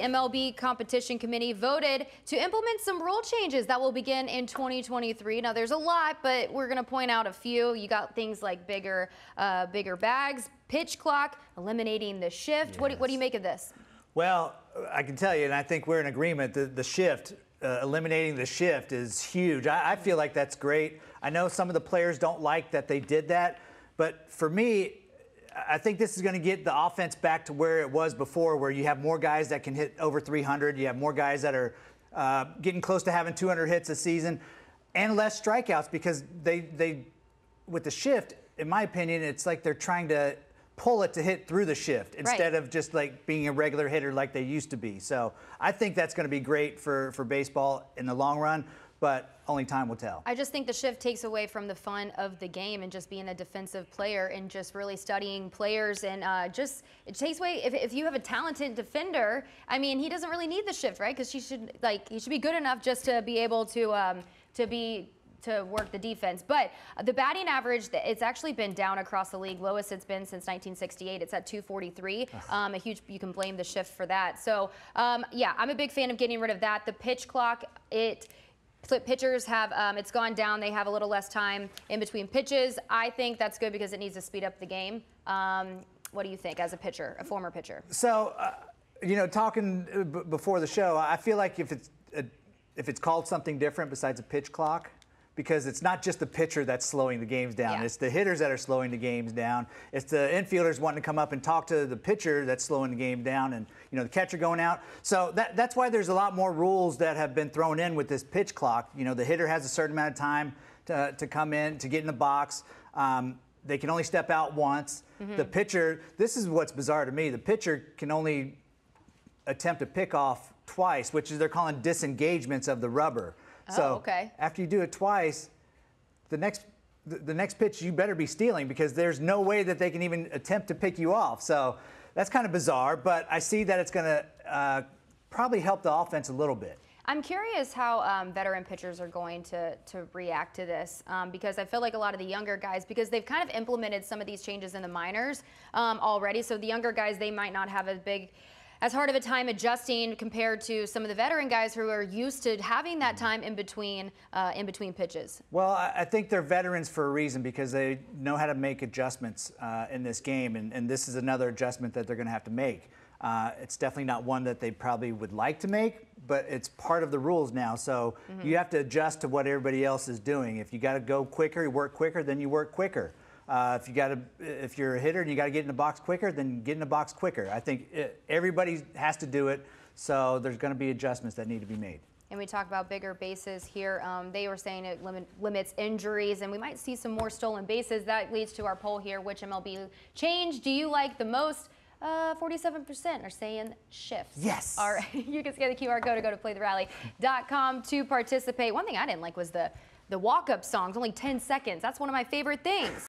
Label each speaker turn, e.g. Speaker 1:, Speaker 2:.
Speaker 1: MLB Competition Committee voted to implement some rule changes that will begin in 2023. Now, there's a lot, but we're going to point out a few. You got things like bigger, uh, bigger bags, pitch clock, eliminating the shift. What, do, what do you make of this?
Speaker 2: Well, I can tell you, and I think we're in agreement. The, the shift, uh, eliminating the shift, is huge. I, I feel like that's great. I know some of the players don't like that they did that, but for me, I think this is going to get the offense back to where it was before, where you have more guys that can hit over 300. You have more guys that are uh, getting close to having 200 hits a season, and less strikeouts because they they with the shift. In my opinion, it's like they're trying to pull it to hit through the shift instead
Speaker 1: right.
Speaker 2: of just like being a regular hitter like they used to be. So I think that's going to be great for for baseball in the long run but only time will tell.
Speaker 1: I just think the shift takes away from the fun of the game and just being a defensive player and just really studying players and uh, just it takes away if, if you have a talented defender. I mean, he doesn't really need the shift, right? Because he should like he should be good enough just to be able to um, to be to work the defense. But the batting average, it's actually been down across the league. Lowest it's been since 1968. It's at 243. Um, a huge, you can blame the shift for that. So um, yeah, I'm a big fan of getting rid of that. The pitch clock, it pitchers have um, it's gone down. They have a little less time in between pitches. I think that's good because it needs to speed up the game. Um, what do you think as a pitcher, a former pitcher?
Speaker 2: So, uh, you know, talking uh, before the show, I feel like if it's a, if it's called something different besides a pitch clock, because it's not just the pitcher that's slowing the games down. Yeah. It's the hitters that are slowing the games down. It's the infielders wanting to come up and talk to the pitcher that's slowing the game down, and you know the catcher going out. So that, that's why there's a lot more rules that have been thrown in with this pitch clock. You know, the hitter has a certain amount of time to, to come in to get in the box. Um, they can only step out once. Mm-hmm. The pitcher, this is what's bizarre to me. The pitcher can only attempt a pickoff twice, which is they're calling disengagements of the rubber.
Speaker 1: Oh,
Speaker 2: so
Speaker 1: okay.
Speaker 2: after you do it twice, the next the, the next pitch you better be stealing because there's no way that they can even attempt to pick you off. So that's kind of bizarre, but I see that it's going to uh, probably help the offense a little bit.
Speaker 1: I'm curious how um, veteran pitchers are going to, to react to this um, because I feel like a lot of the younger guys, because they've kind of implemented some of these changes in the minors um, already. So the younger guys, they might not have a big as hard of a time adjusting compared to some of the veteran guys who are used to having that time in between uh, in between pitches?
Speaker 2: Well, I think they're veterans for a reason because they know how to make adjustments uh, in this game, and, and, this is another adjustment that they're going to have to make. Uh, it's definitely not one that they probably would like to make, but it's part of the rules now. So mm-hmm. you have to adjust to what everybody else is doing. If you got to go quicker, you work quicker, then you work quicker. Uh, if you got to, if you're a hitter and you got to get in the box quicker, then get in the box quicker. I think it, everybody has to do it, so there's going to be adjustments that need to be made.
Speaker 1: And we talk about bigger bases here. Um, they were saying it limit, limits injuries, and we might see some more stolen bases. That leads to our poll here: which MLB change do you like the most? Uh, 47% are saying shifts.
Speaker 2: Yes.
Speaker 1: All right. you can scan the QR code to go to playtherally.com to participate. One thing I didn't like was the the walk-up songs, only 10 seconds. That's one of my favorite things.